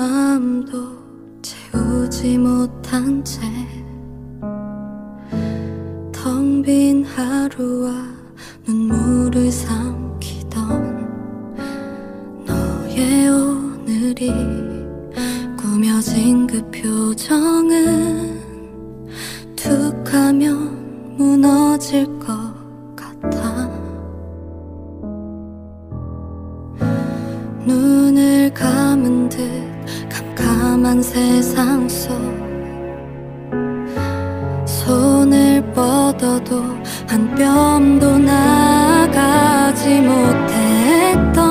마음도 채우지 못한 채 텅 빈 하루와 눈물을 삼키던 너의 오늘이 꾸며진 그 표정은 툭 하면 무너질 것 같아. 눈을 감 은 듯 캄캄한 세상 속. 손을 뻗어도 한 뼘도 나가지 못했던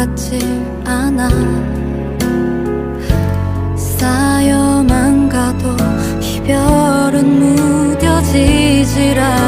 같지 않아. 쌓여만 가도 이별은 무뎌지질 않아.